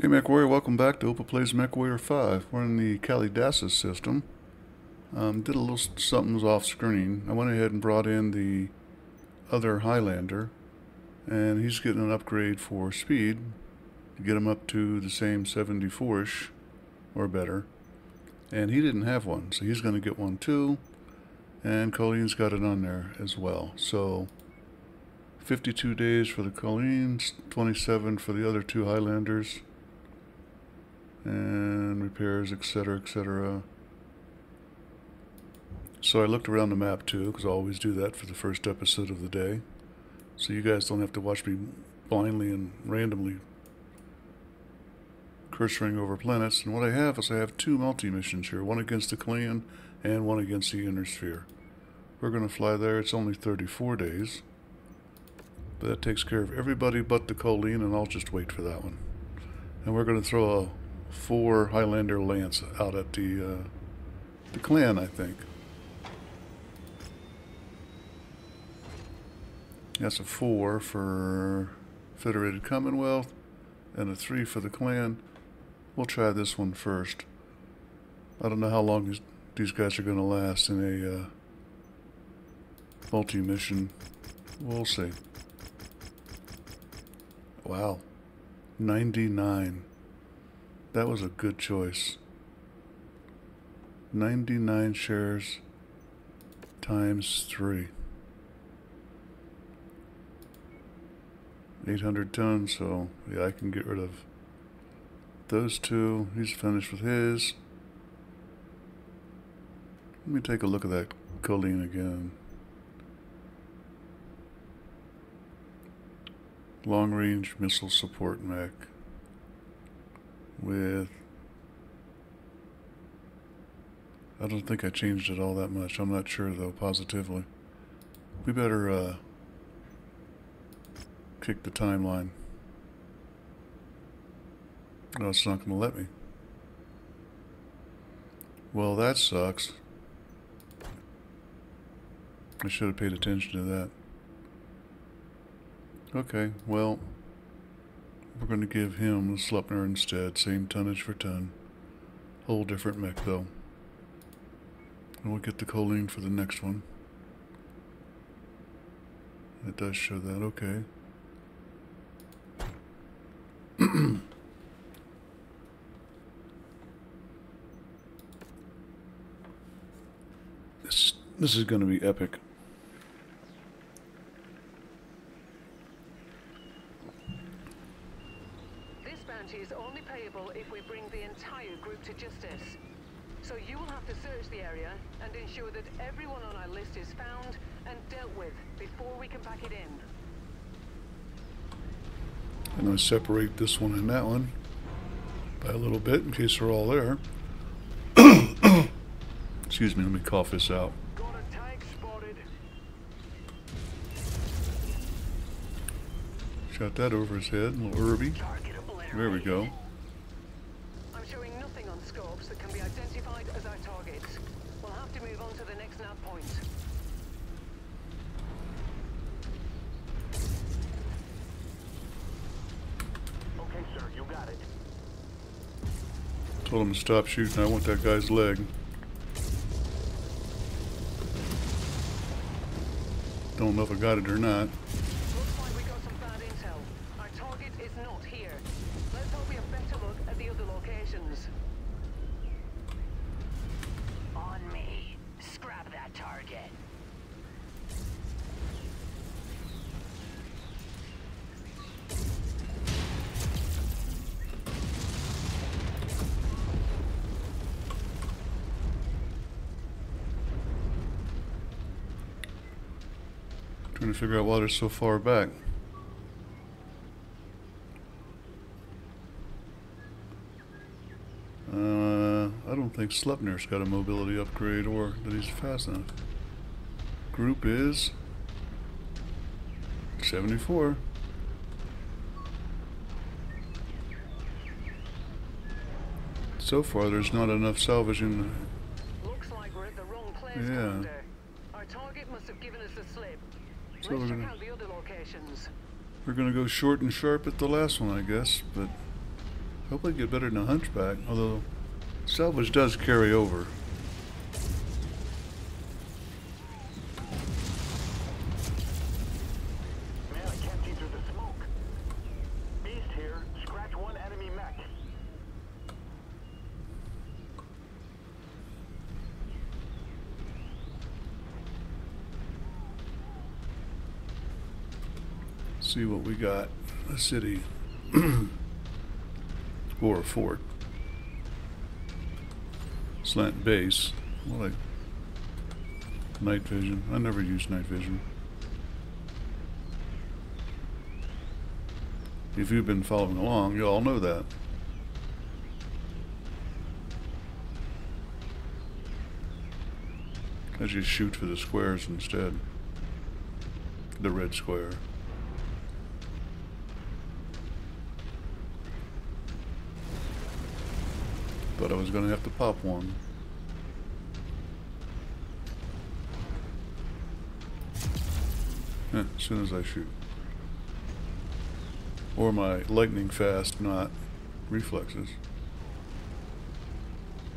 Hey MechWarrior, welcome back to Opa Plays MechWarrior 5. We're in the Calidassus system. Um, did a little something off screen. I went ahead and brought in the other Highlander, and he's getting an upgrade for speed to get him up to the same 74-ish or better. And he didn't have one, so he's going to get one too. And Colleen's got it on there as well. So 52 days for the Colleens, 27 for the other two Highlanders and repairs, etc., etc. So I looked around the map too, because I always do that for the first episode of the day. So you guys don't have to watch me blindly and randomly cursoring over planets. And what I have is I have two multi-missions here, one against the Kalian and one against the Inner Sphere. We're going to fly there. It's only 34 days. But that takes care of everybody but the Colleen, and I'll just wait for that one. And we're going to throw a four Highlander Lance out at the uh, the clan, I think. That's a four for Federated Commonwealth and a three for the clan. We'll try this one first. I don't know how long these, guys are going to last in a uh, multi-mission. We'll see. Wow. 99. That was a good choice. 99 shares times 3. 800 tons, so yeah, I can get rid of those two. He's finished with his. Let me take a look at that Colleen again. Long range missile support mech with I don't think I changed it all that much. I'm not sure though, positively. We better uh, kick the timeline. No, it's not going to let me. Well, that sucks. I should have paid attention to that. Okay, well... We're going to give him Sleipnir instead. Same tonnage for ton. Whole different mech though. And we'll get the Colleen for the next one. It does show that, okay. this, this is going to be epic. is only payable if we bring the entire group to justice. So you will have to search the area and ensure that everyone on our list is found and dealt with before we can pack it in. I'm going to separate this one and that one by a little bit in case they're all there. Excuse me, let me cough this out. Shot that over his head, a little Irby. There we go. I'm showing nothing on scopes that can be identified as our targets. We'll have to move on to the next nav point. Okay, sir, you got it. Told him to stop shooting. I want that guy's leg. Don't know if I got it or not. Figure out why they're so far back. Uh, I don't think Sleipnir's got a mobility upgrade or that he's fast enough. Group is 74. So far, there's not enough salvage in. Looks like we're at the wrong place, yeah. Commander. Our target must have given us a slip. So we're gonna, we're gonna go short and sharp at the last one, I guess, but Hopefully get better than a hunchback, although salvage does carry over. Man, I can't see through the smoke. Beast here. Scratch one enemy mech. See what we got. A city. or a fort. Slant base. What like night vision. I never use night vision. If you've been following along, you all know that. I just shoot for the squares instead. The red square. Thought I was gonna have to pop one. Eh, as soon as I shoot. Or my lightning fast, not reflexes.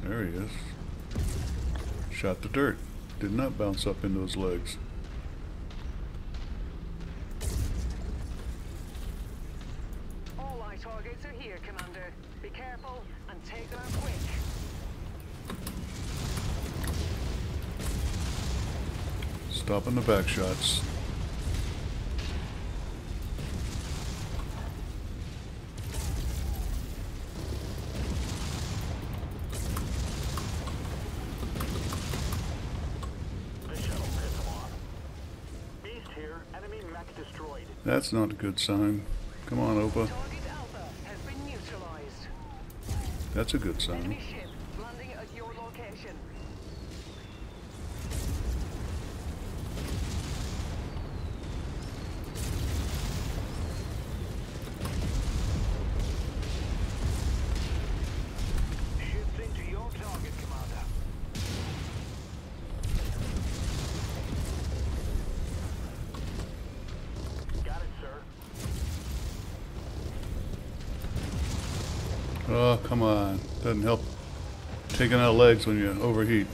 There he is. Shot the dirt. Did not bounce up into his legs. All eye targets are here, Commander. Be careful and take them out quick. Stopping the back shots. The shuttle pissed him off. Beast here. Enemy mech destroyed. That's not a good sign. Come on, Opa. Target Alpha has been neutralized. That's a good sign. Taking out legs when you overheat.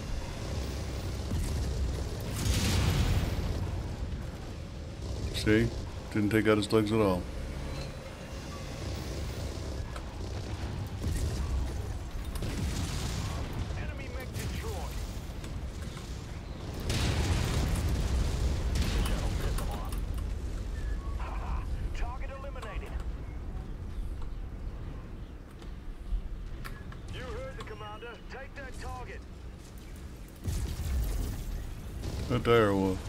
See? Didn't take out his legs at all. Enemy mech destroyed. The shuttle pissed him off. Ha-ha. Target eliminated. You heard the commander. Take that target. A dire wolf.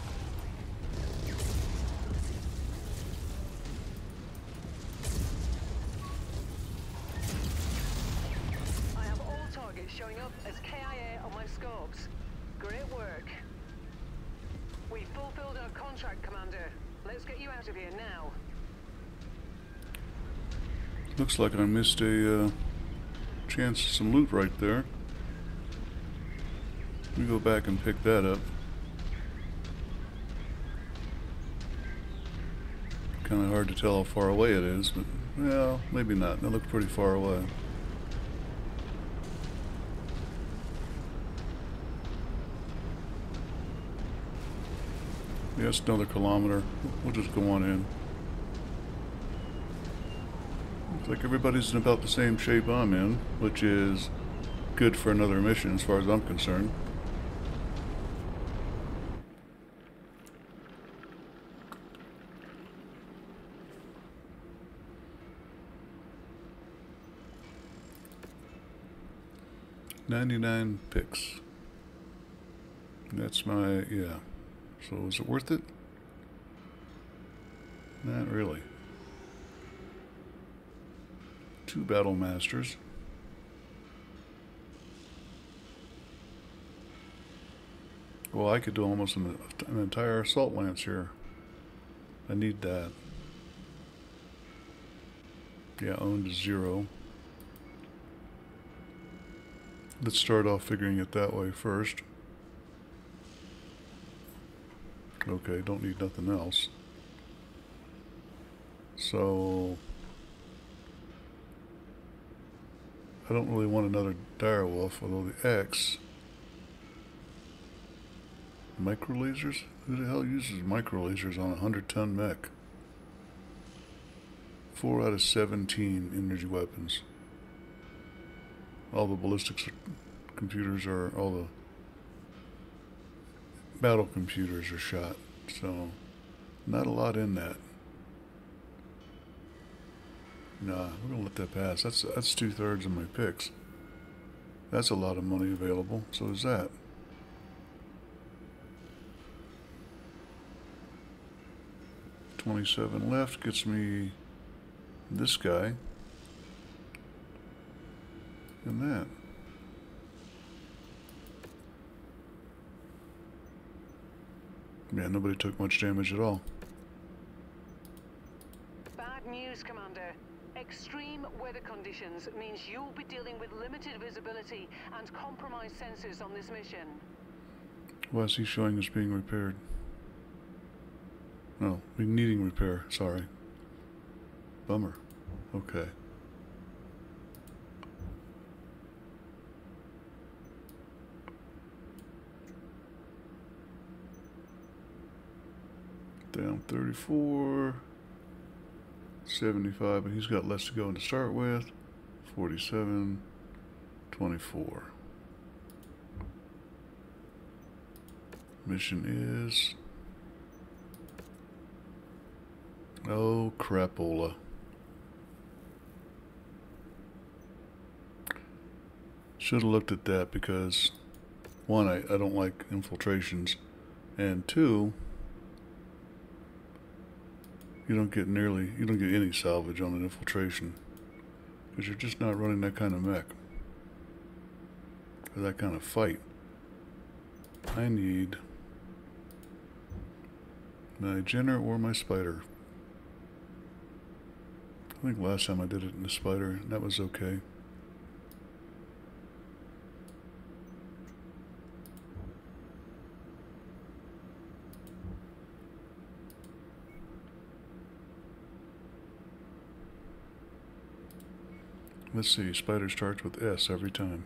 I have all targets showing up as KIA on my scopes. Great work. We fulfilled our contract, Commander. Let's get you out of here now. Looks like I missed a uh, chance of some loot right there. Me go back and pick that up. Kind of hard to tell how far away it is, but well, maybe not. It looked pretty far away. Yes, another kilometer. We'll just go on in. Looks like everybody's in about the same shape I'm in, which is good for another mission as far as I'm concerned. Ninety-nine picks. That's my yeah. So is it worth it? Not really. Two battle masters. Well, I could do almost an, an entire assault lance here. I need that. Yeah, owned zero. Let's start off figuring it that way first. Okay, don't need nothing else. So I don't really want another direwolf, although the X... Micro lasers? Who the hell uses micro lasers on a 100 ton mech? 4 out of 17 energy weapons. All the ballistics computers are, all the battle computers are shot, so not a lot in that. Nah, we're gonna let that pass. That's that's two thirds of my picks. That's a lot of money available. So is that. Twenty-seven left gets me this guy and that. Yeah, nobody took much damage at all. Bad news, Commander. Extreme weather conditions means you'll be dealing with limited visibility and compromised sensors on this mission. Why is he showing us being repaired? No, we needing repair, sorry. Bummer. Okay. Down 34. 75, but he's got less to go to start with. 47. 24. Mission is... Oh, crapola. Should have looked at that because, one, I, I don't like infiltrations, and two, you don't get nearly, you don't get any salvage on an infiltration because you're just not running that kind of mech or that kind of fight. I need my Jenner or my Spider. I think last time I did it in the Spider, that was okay. Let's see, spider starts with S every time.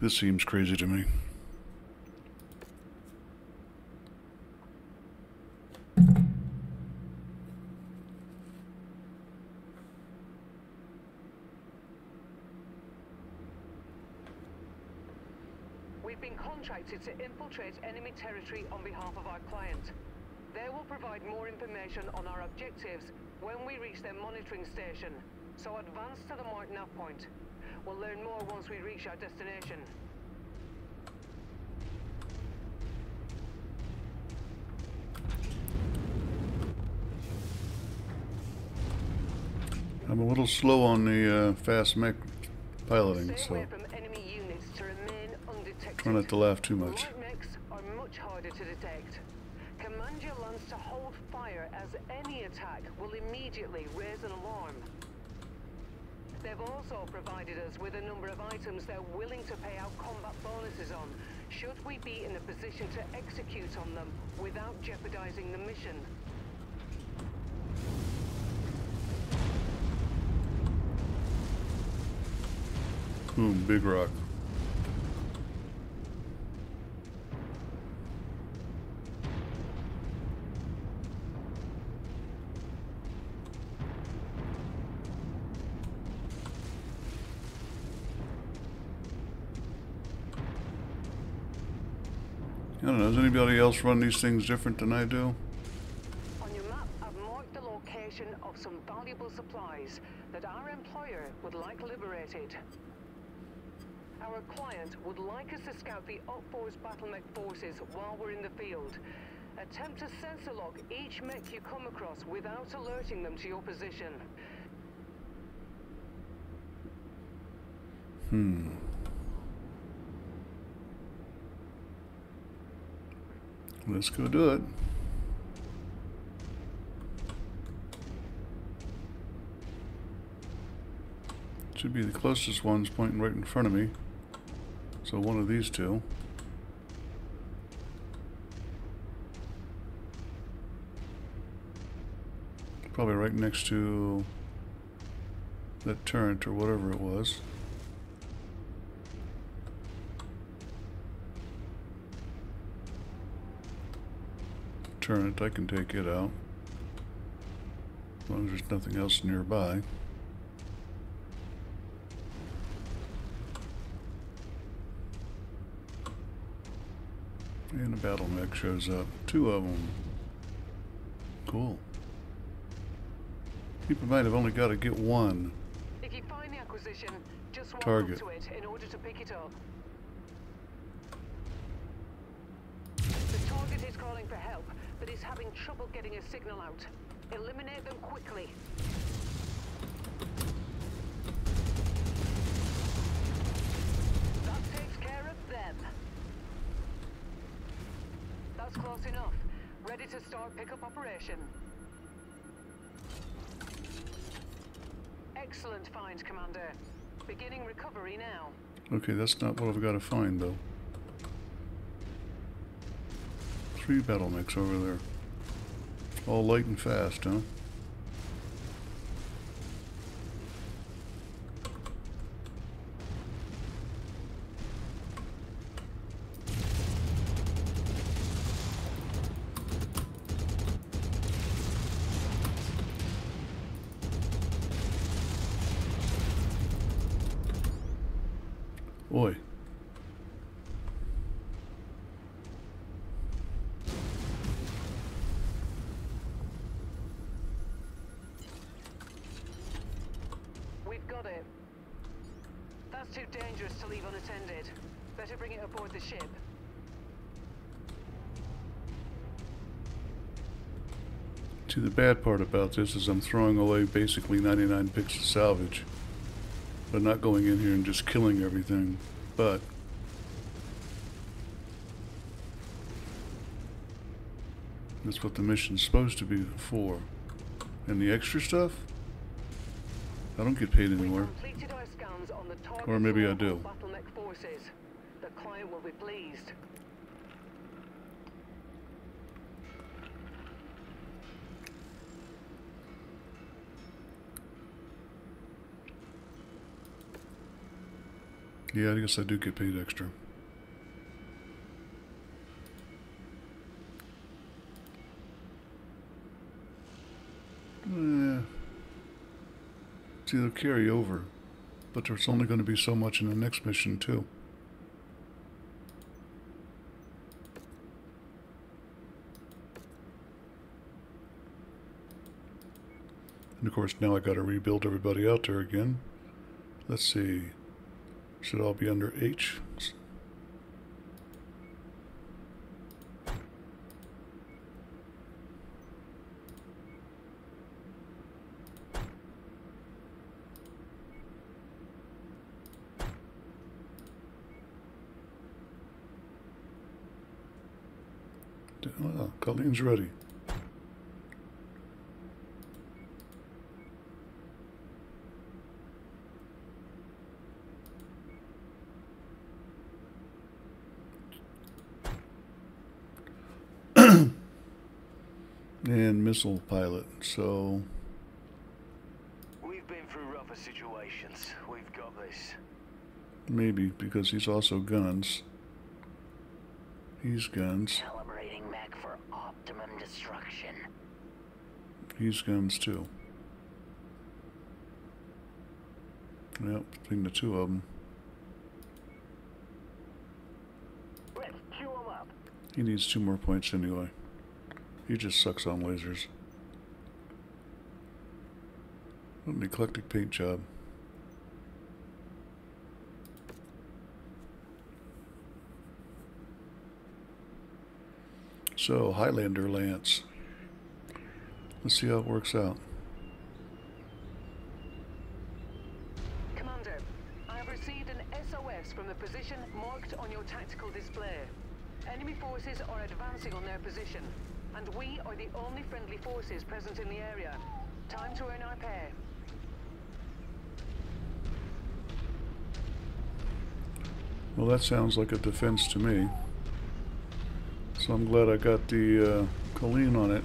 This seems crazy to me. To infiltrate enemy territory on behalf of our client. They will provide more information on our objectives when we reach their monitoring station. So advance to the marked nav point. We'll learn more once we reach our destination. I'm a little slow on the uh, fast mech piloting, so try not to laugh too much. To detect. Command your Lance to hold fire as any attack will immediately raise an alarm. They've also provided us with a number of items they're willing to pay out combat bonuses on, should we be in a position to execute on them without jeopardizing the mission. Boom, big rock. Else run these things different than I do? On your map, I've marked the location of some valuable supplies that our employer would like liberated. Our client would like us to scout the OPFOR's battle mech forces while we're in the field. Attempt to sensor lock each mech you come across without alerting them to your position. Hmm. Let's go do it. Should be the closest ones pointing right in front of me. So one of these two. Probably right next to that turret or whatever it was. Turret, I can take it out. As long as there's nothing else nearby. And a battle mech shows up. Two of them. Cool. Keep in mind, I've only got to get one. If you find the acquisition, just walk Target. to it in order to pick it up. The target is calling for help, but is having trouble getting a signal out. Eliminate them quickly. That takes care of them. That's close enough. Ready to start pickup operation. Excellent find, Commander. Beginning recovery now. Okay, that's not what I've got to find, though. Three battle mechs over there. All light and fast, huh? Bad part about this is I'm throwing away basically 99 picks of salvage. But not going in here and just killing everything. But... That's what the mission's supposed to be for. And the extra stuff? I don't get paid anymore. completed our scans on the target Or maybe I do. of battle mech forces. The client will be pleased. Yeah, I guess I do get paid extra. Eh. See, they'll carry over, but there's only going to be so much in the next mission, too. And of course, now I got to rebuild everybody out there again. Let's see. Should all be under H. Oh, uh, Colleen's ready. and missile pilot. So We've been through rougher situations. We've got this. maybe because he's also guns. He's guns. Calibrating mech for optimum destruction. He's guns too. Yep, between the two of them. Let's chew 'em up. He needs two more points anyway. He just sucks on lasers. What an eclectic paint job. So, Highlander Lance. Let's see how it works out. Commander, I have received an SOS from the position marked on your tactical display. Enemy forces are advancing on their position, and we are the only friendly forces present in the area. Time to earn our pay. Well, that sounds like a defense to me. So I'm glad I got the uh, Colleen on it.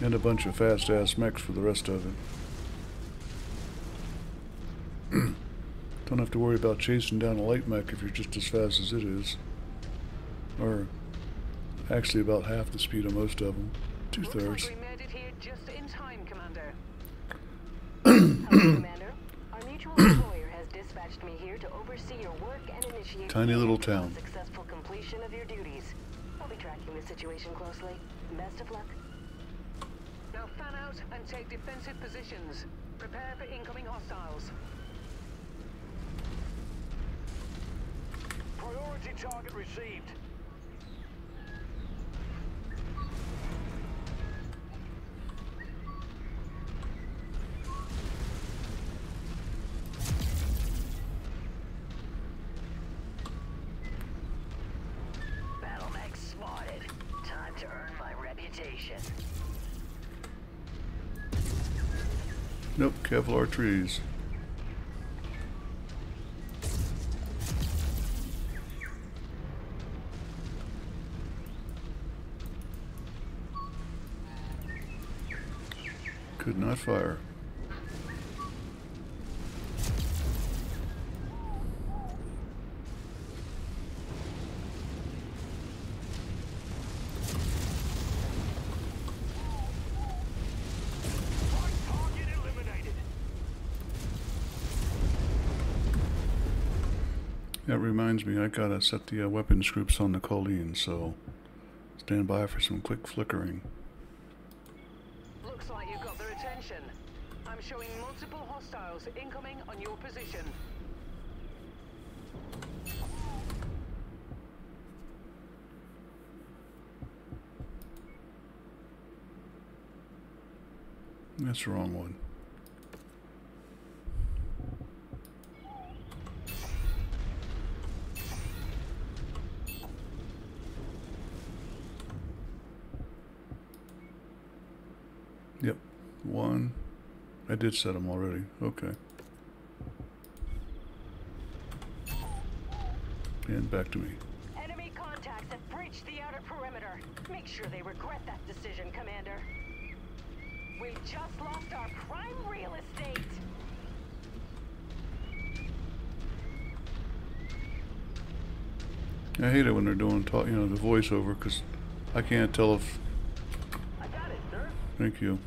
And a bunch of fast ass mechs for the rest of it. Don't have to worry about chasing down a light mech if you're just as fast as it is. Or actually about half the speed of most of them. two thirds. like we made it here just in time, Commander. Commander. Our mutual employer has dispatched me here to oversee your work and initiate Tiny little town. Successful completion of your duties. I'll be tracking the situation closely. Best of luck. Now fan out and take defensive positions. Prepare for incoming hostiles. Priority target received. Kevlar trees. Could not fire. That reminds me, I gotta set the uh, weapons groups on the Colleen, so stand by for some quick flickering. Looks like you got their attention. I'm showing multiple hostiles incoming on your position. That's the wrong one. Yep, one. I did set them already. Okay. And back to me. Enemy contacts have breached the outer perimeter. Make sure they regret that decision, Commander. We just lost our prime real estate. I hate it when they're doing talk, you know, the voiceover because I can't tell if. I got it, sir. Thank you.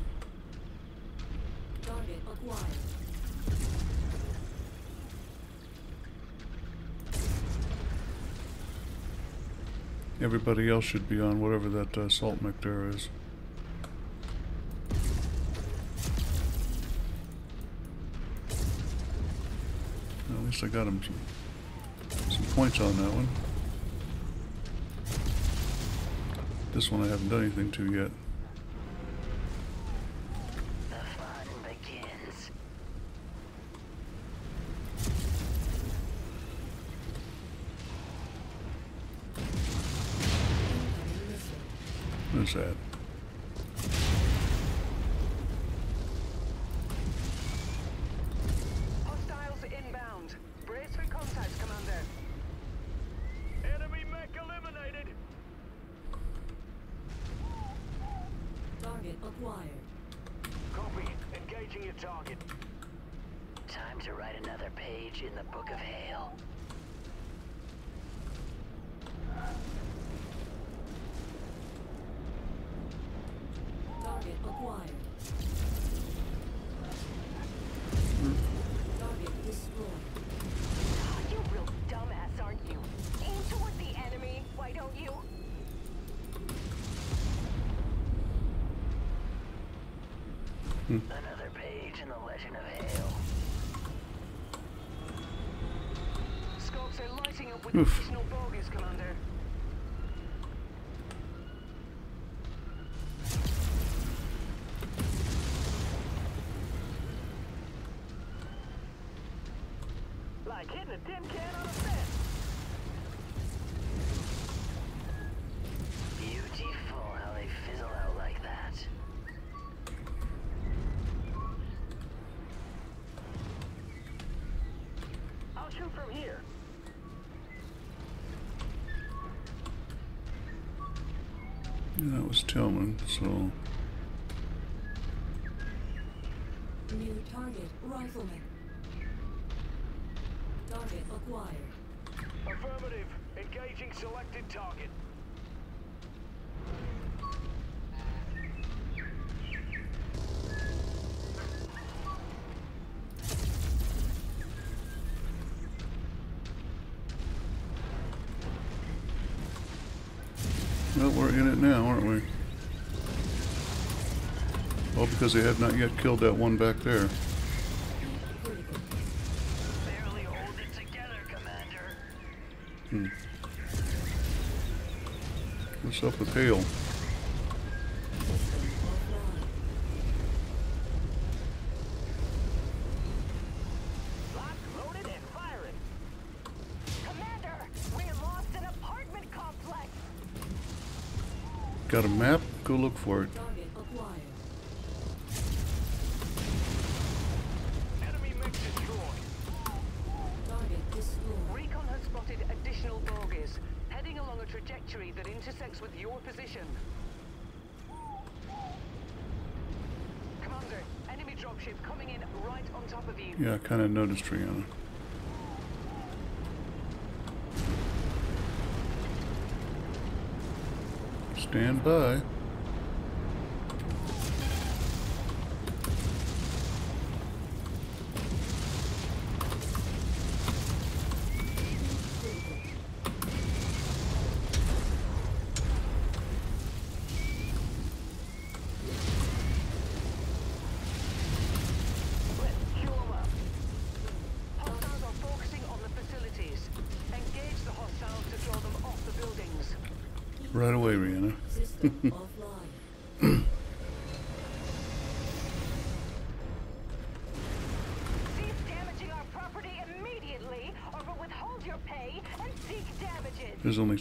Everybody else should be on whatever that uh, salt there is. At least I got him some, some points on that one. This one I haven't done anything to yet. What is that? Hostiles inbound. Brace for contact, Commander. Enemy mech eliminated. Target acquired. Copy. Engaging your target. Time to write another page in the Book of Hale. Target acquired. Target destroyed. You real dumbass, aren't you? Aim toward the enemy, why don't you? Another page in the Legend of Hale. Scopes are lighting up with Oof. additional bogies, Commander. that was Tillman, so... New target, Rifleman. Target acquired. Affirmative. Engaging selected target. Now, aren't we? Well, because they have not yet killed that one back there. Barely hold it together, Commander. Hmm. What's up with Hale? System offline. Locked, loaded, and firing. Commander, we lost an apartment complex. Got a map? Go look for it. Target acquired. Enemy mix destroyed. Target destroyed. Recon has spotted additional bogies, heading along a trajectory that intersects with your position. Commander, enemy dropship coming in right on top of you. Yeah, I kind of noticed Rihanna. Stand by.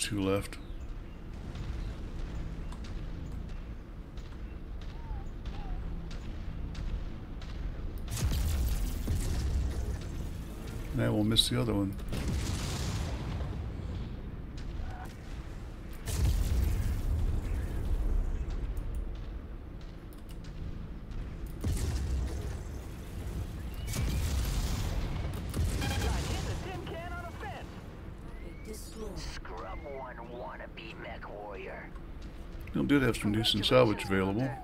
Two left. Now we'll miss the other one. Like hitting a tin can on a fence. Target destroyed. Scrub one wannabe mech warrior. Did have some decent salvage available. Commander.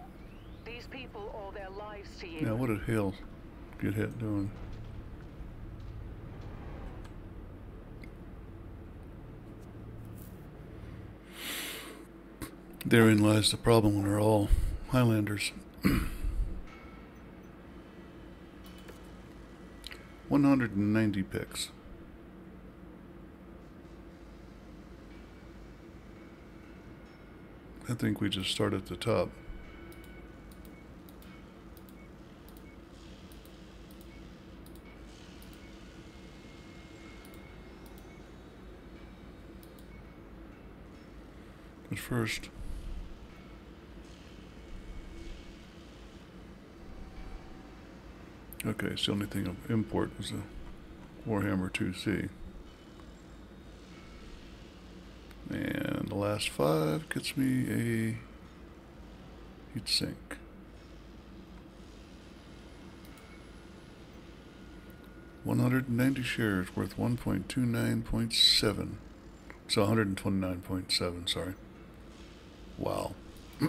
These people owe their lives to you. Now, what did Hale get hit doing? Therein lies the problem when they're all Highlanders. One hundred and ninety picks. I think we just start at the top. But first, okay, so the only thing of import was a Warhammer 2C. And last five gets me a heat sink. One hundred and ninety shares worth one point two nine point seven. So one hundred and twenty nine point seven, sorry. Wow.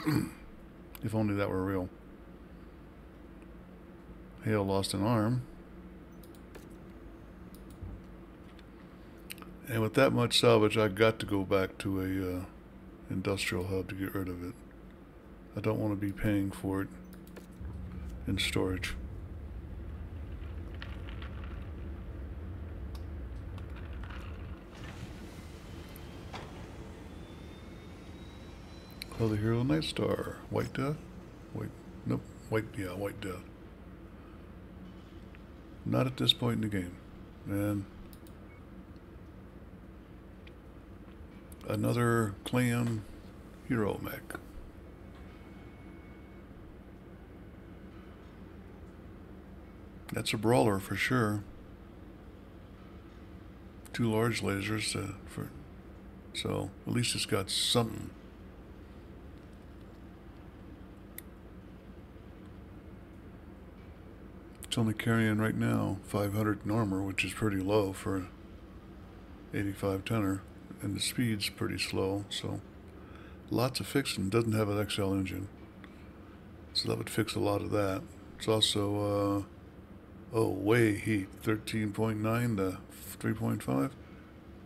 if only that were real. Hale lost an arm. And with that much salvage, I got to go back to a uh, industrial hub to get rid of it. I don't want to be paying for it in storage. Call the hero Night Star. White Death? White. Nope. White. Yeah, White Death. Not at this point in the game. And another clan hero mech. That's a brawler for sure. Two large lasers uh, for, so at least it's got something. It's only carrying right now 500 in armor, which is pretty low for a 85 tonner, and the speed's pretty slow. So lots of fixing. Doesn't have an XL engine, so that would fix a lot of that. It's also uh, oh way heat 13.9 to 3.5.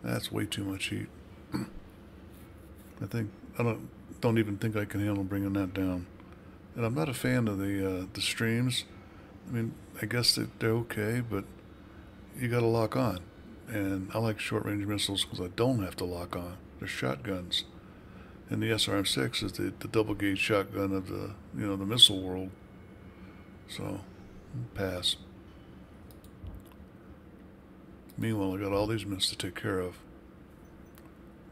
That's way too much heat. I think I don't don't even think I can handle bringing that down. And I'm not a fan of the uh, the Streaks. I mean, I guess that they're okay, but you got to lock on. And I like short range missiles because I don't have to lock on. They're shotguns, and the SRM6 is the, the double gauge shotgun of the you know the missile world. So, pass. Meanwhile, I got all these missiles to take care of.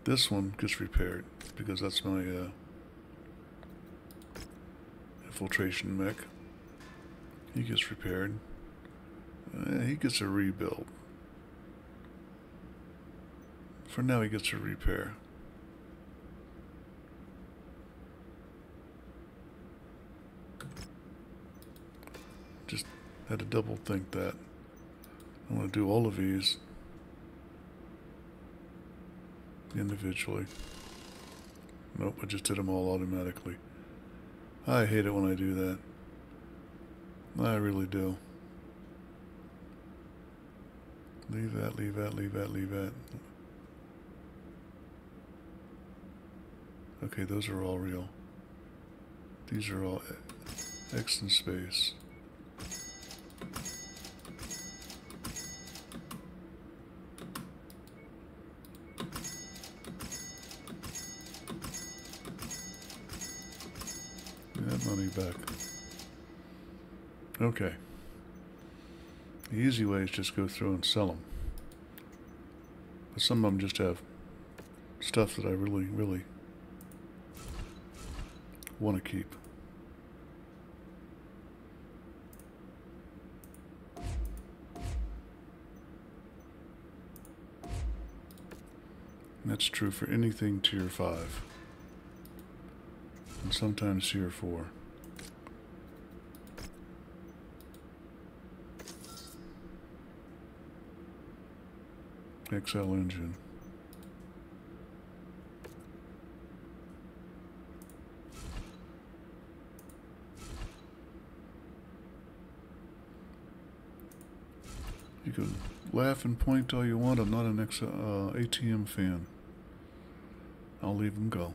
This one gets repaired because that's my uh, infiltration mech. He gets repaired. Uh, he gets a rebuild. For now, he gets a repair. Just had to double think that. I want to do all of these individually. Nope, I just did them all automatically. I hate it when I do that. I really do. Leave that, leave that, leave that, leave that. Okay, those are all real. These are all X in space. That money back. Okay. The easy way is just go through and sell them. But some of them just have stuff that I really, really want to keep. And that's true for anything tier 5. And sometimes tier 4. XL engine. You can laugh and point all you want. I'm not an X, uh, ATM fan. I'll leave them go.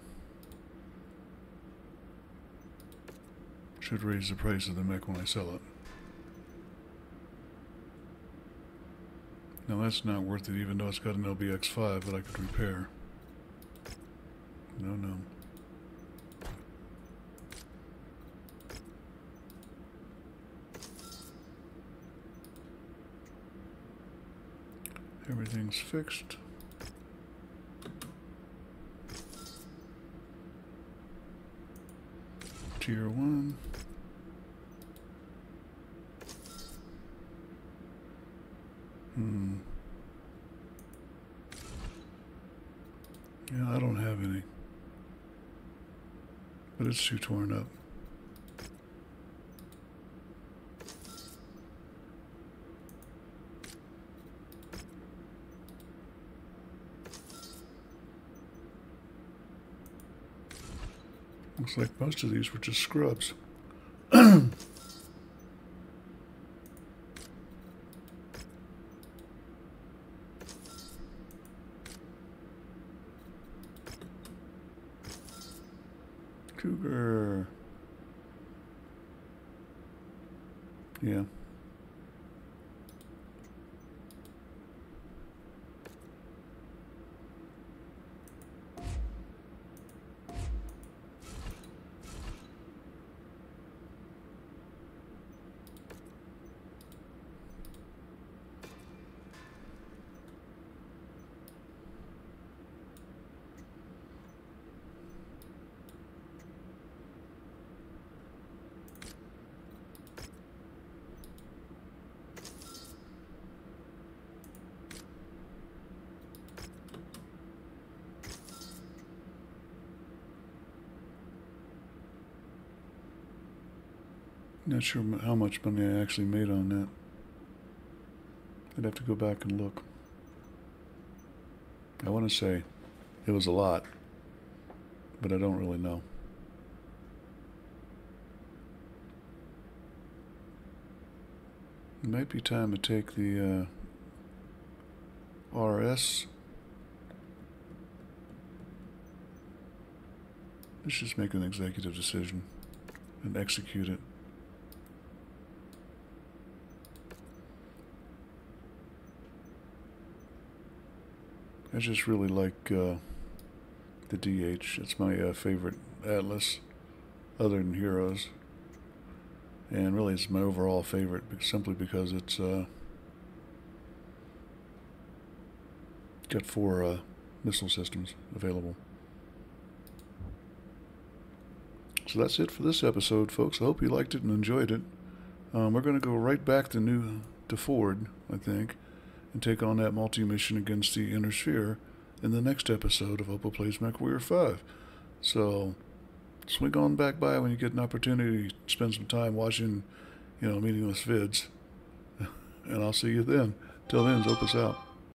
Should raise the price of the mech when I sell it. Now that's not worth it even though it's got an LBX5 that I could repair. No, no. Everything's fixed. Tier 1. Hmm. Yeah, I don't have any. But it's too torn up. Looks like most of these were just scrubs. Cougar. Yeah. Not sure how much money I actually made on that. I'd have to go back and look. I want to say it was a lot, but I don't really know. It might be time to take the uh, RS. Let's just make an executive decision and execute it. I just really like uh, the DH. It's my uh, favorite Atlas, other than Heroes. And really, it's my overall favorite simply because it's uh, got four uh, missile systems available. So that's it for this episode, folks. I hope you liked it and enjoyed it. Um, we're going to go right back to New to Ford, I think, and take on that multi-mission against the Inner Sphere in the next episode of Opa Plays MechWarrior 5. So swing on back by when you get an opportunity to spend some time watching, you know, meaningless vids. and I'll see you then. Till then, Zopus out.